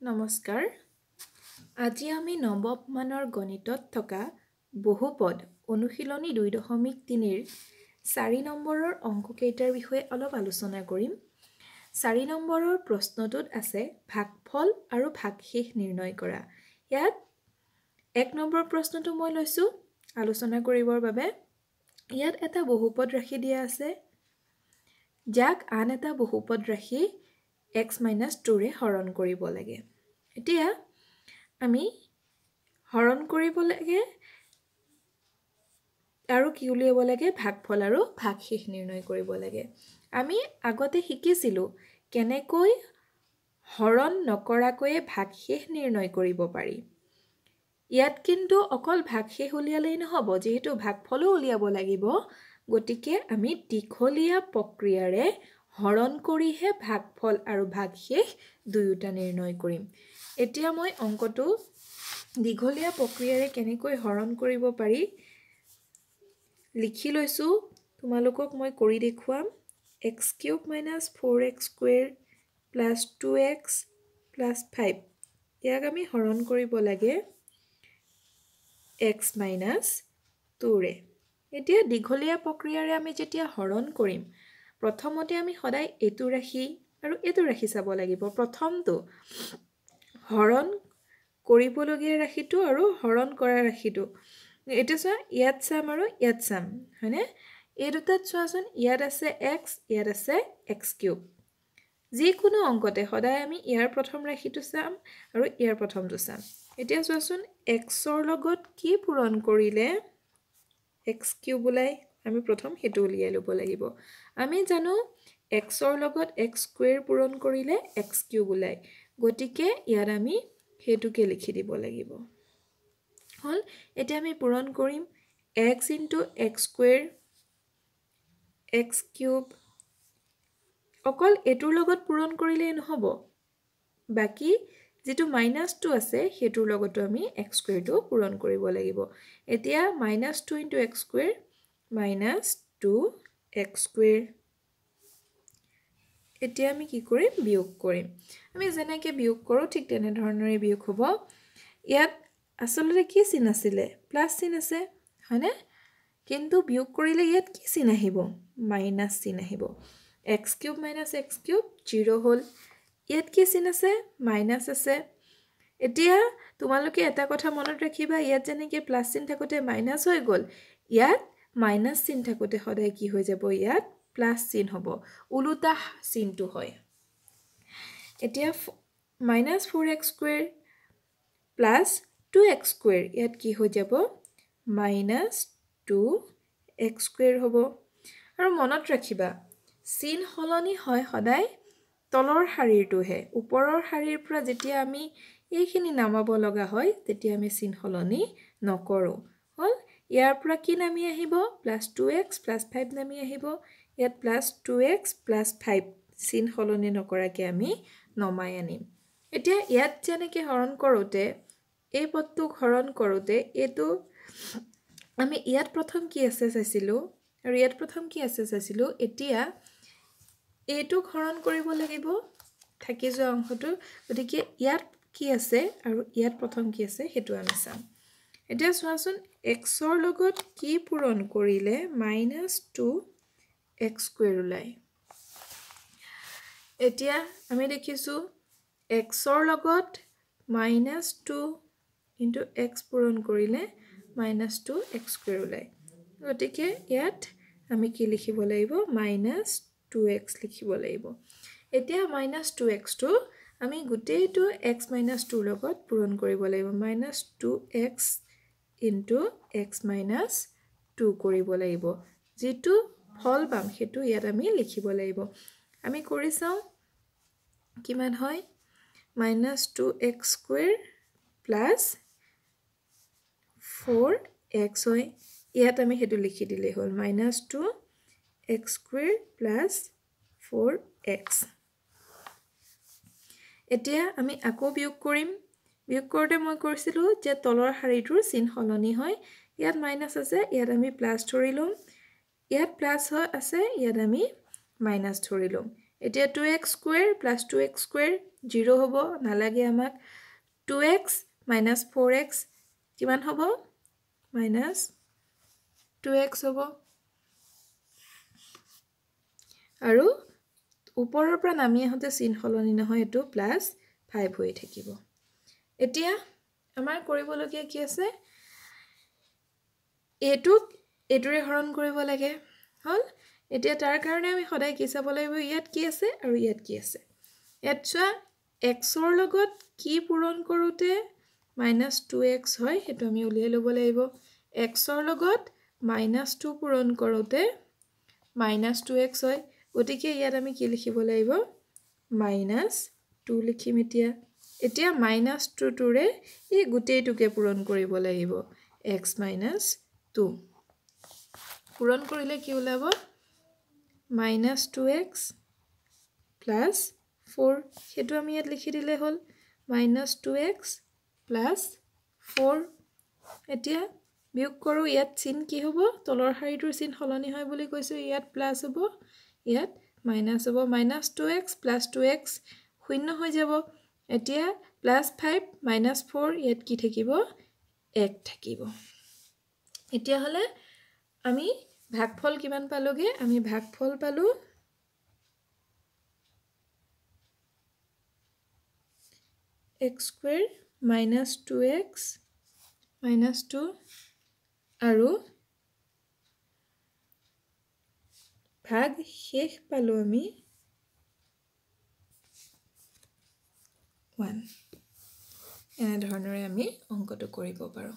নমস্কাৰ। আজি আমি নৱম মানৰ গণিতত থকা বহুপদ অনুশীলনী দুই দশমিক তিনিৰ চাৰি নম্বৰৰ অংককেইটাৰ বিষয়ে অলপ আলোচনা কৰিম। চাৰি নম্বৰৰ প্ৰশ্নটোত আছে ভাগফল আৰু ভাগশেষ নিৰ্ণয় কৰা। ইয়াত এক নম্বৰ প্ৰশ্নটো মই লৈছোঁ আলোচনা কৰিবৰ বাবে। ইয়াত এটা বহুপদ ৰাশি দিয়া আছে। যাক আন এটা বহুপদ ৰাশি এক্স মাইনাছ টুৰে হৰণ কৰিব লাগে। এতিয়া আমি হৰণ কৰিব লাগে আৰু কি উলিয়াব লাগে? ভাগফল আৰু ভাগশেষ নিৰ্ণয় কৰিব লাগে। আমি আগতে শিকিছিলোঁ কেনেকৈ হৰণ নকৰাকৈয়ে ভাগশেষ নিৰ্ণয় কৰিব পাৰি। ইয়াত কিন্তু অকল ভাগশেষ উলিয়ালেই নহ'ব যিহেতু ভাগফলো উলিয়াব লাগিব। গতিকে আমি দীঘলীয়া প্ৰক্ৰিয়াৰে হৰণ কৰিহে ভাগফল আৰু ভাগশেষ দুয়োটা নিৰ্ণয় কৰিম। এতিয়া মই অংকটো দীঘলীয়া প্ৰক্ৰিয়াৰে কেনেকৈ হৰণ কৰিব পাৰি লিখি লৈছোঁ। তোমালোকক মই কৰি দেখুৱাম। X cube minus four x square plus two x plus five. ইয়াক আমি হৰণ কৰিব লাগে এক্স মাইনাছ টুৰে এতিয়া দীঘলীয়া প্ৰক্ৰিয়াৰে আমি যেতিয়া হৰণ কৰিম প্ৰথমতে আমি সদায় এইটো ৰাশি আৰু এইটো ৰাশি চাব লাগিব। প্ৰথমটো হৰণ কৰিবলগীয়া ৰাশিটো আৰু হৰণ কৰা ৰাশিটো এইটো চোৱা ইয়াত চাম আৰু ইয়াত চাম হয়নে? এই দুটাত চোৱাচোন ইয়াত আছে এক্স ইয়াত আছে এক্স কিউব। যিকোনো অংকতে সদায় আমি ইয়াৰ প্ৰথম ৰাশিটো চাম আৰু ইয়াৰ প্ৰথমটো চাম। এতিয়া চোৱাচোন এক্সৰ লগত কি পূৰণ কৰিলে এক্স কিউব ওলাই? আমি প্ৰথম সেইটো উলিয়াই ল'ব লাগিব। আমি জানো এক্সৰ লগত এক্স স্কুৱেৰ পূৰণ কৰিলে এক্স কিউব ওলায়। গতিকে ইয়াত আমি সেইটোকে লিখি দিব লাগিব। হ'ল এতিয়া আমি পূৰণ কৰিম x into x square x cube. অকল এইটোৰ লগত পূৰণ কৰিলেই নহ'ব। বাকী যিটো মাইনাছ টু আছে সেইটোৰ লগতো আমি এক্স স্কুৱেৰটো পূৰণ কৰিব লাগিব। এতিয়া minus two into x square minus two x square. এতিয়া আমি কি কৰিম? বিয়োগ কৰিম। আমি যেনেকৈ বিয়োগ কৰোঁ ঠিক তেনেধৰণৰে বিয়োগ হ'ব। ইয়াত আচলতে কি চিন আছিলে? প্লাছ চিন আছে হয়নে? কিন্তু বিয়োগ কৰিলে ইয়াত কি চিন আহিব? মাইনাছ চিন আহিব। X cube minus x cube zero' হ'ল। ইয়াত কি চিন আছে? মাইনাছ আছে। এতিয়া তোমালোকে এটা কথা মনত ৰাখিবা ইয়াত যেনেকৈ প্লাছ চিন থাকোঁতে মাইনাছ হৈ গ'ল ইয়াত মাইনাছ চিন থাকোঁতে সদায় কি হৈ যাব? ইয়াত প্লাছ চিন হ'ব। ওলোটা চিনটো হয়। এতিয়া minus four x square plus two x square ইয়াত কি হৈ যাব? মাইনাছ টু এক্স স্কুৱেৰ হ'ব। আৰু মনত ৰাখিবা চিন সলনি হয় সদায় তলৰ শাৰীৰটোহে। ওপৰৰ শাৰীৰ পৰা যেতিয়া আমি এইখিনি নামাব লগা হয় তেতিয়া আমি চিন সলনি নকৰোঁ। হ'ল ইয়াৰ পৰা কি নামি আহিব? Plus two x plus five নামি আহিব। ইয়াত plus two x plus five চিন সলনি নকৰাকৈ আমি নমাই আনিম। এতিয়া ইয়াত যেনেকৈ হৰণ কৰোঁতে এই পদটোক হৰণ কৰোঁতে এইটো আমি ইয়াত প্ৰথম কি আছে চাইছিলোঁ? আৰু ইয়াত প্ৰথম কি আছে চাইছিলোঁ? এতিয়া এইটোক হৰণ কৰিব লাগিব থাকি যোৱা অংশটো গতিকে ইয়াত কি আছে আৰু ইয়াত প্ৰথম কি আছে সেইটো আমি চাম। এতিয়া চোৱাচোন এক্সৰ লগত কি পূৰণ কৰিলে মাইনাছ টু এক্স স্কুৱেৰ ওলায়। এতিয়া আমি দেখিছোঁ এক্সৰ লগত মাইনাছ টু ইনটু এক্স পূৰণ কৰিলে মাইনাছ টু এক্স স্কুৱেৰ ওলায়। গতিকে ইয়াত আমি কি লিখিব লাগিব? মাইনাছ টু এক্স লিখিব লাগিব। এতিয়া মাইনাছ টু এক্সটো আমি গোটেইটো এক্স মাইনাছ টুৰ লগত পূৰণ কৰিব লাগিব। Minus two x into x minus two কৰিব লাগিব। যিটো ফল পাম সেইটো ইয়াত আমি লিখিব লাগিব। আমি কৰি চাওঁ কিমান হয়? Minus two x square plus four x হয়। ইয়াত আমি সেইটো লিখি দিলেই হ'ল minus two x square plus four x. এতিয়া আমি আকৌ বিয়োগ কৰিম। বিয়োগ কৰোঁতে মই কৈছিলোঁ যে তলৰ শাৰীটোৰ চিন সলনি হয়। ইয়াত মাইনাছ আছে ইয়াত আমি প্লাছ ধৰি ল'ম। ইয়াত প্লাছ আছে ইয়াত আমি মাইনাছ ধৰি ল'ম এতিয়া two x square plus two x square zero' হ'ব নালাগে আমাক। Two x minus four x কিমান হ'ব? মাইনাছ টু এক্স হ'ব। আৰু ওপৰৰ পৰা নামি আহোঁতে চিন সলনি নহয় এইটো প্লাছ ফাইভ হৈ থাকিব। এতিয়া আমাৰ কৰিবলগীয়া কি আছে? এইটোক এইটোৰে হৰণ কৰিব লাগে। হ'ল? এতিয়া তাৰ কাৰণে আমি সদায় কি চাব লাগিব? ইয়াত কি আছে আৰু ইয়াত কি আছে? ইয়াত চোৱা এক্সৰ লগত কি পূৰণ কৰোঁতে মাইনাছ টু এক্স হয় সেইটো আমি উলিয়াই ল'ব লাগিব। এক্সৰ লগত মাইনাছ টু পূৰণ কৰোঁতে মাইনাছ টু এক্স হয়। গতিকে ইয়াত আমি কি লিখিব লাগিব? মাইনাছ টু লিখিম এতিয়া। এতিয়া মাইনাছ টু টুৰে এই গোটেইটোকে পূৰণ কৰিব লাগিব। এক্স মাইনাছ টু পূৰণ কৰিলে কি ওলাব? Minus two x plus four. সেইটো আমি ইয়াত লিখি দিলে হ'ল। Minus two x plus four. এতিয়া বিয়োগ কৰোঁ ইয়াত চিন কি হ'ব? তলৰ শাৰীটোৰ চিন সলনি হয় বুলি কৈছোঁ। ইয়াত প্লাছ হ'ব ইয়াত মাইনাছ হ'ব। Minus two x plus two x শূন্য হৈ যাব। এতিয়া প্লাছ ফাইভ মাইনাছ ফ'ৰ ইয়াত কি থাকিব? এক থাকিব। এতিয়াহ'লে আমি ভাগফল কিমান পালোঁগৈ? আমি ভাগফল পালোঁ x square minus two x minus two আৰু ভাগ শেষ পালোঁ আমি ওৱান। এনেধৰণেৰে আমি অংকটো কৰিব পাৰোঁ।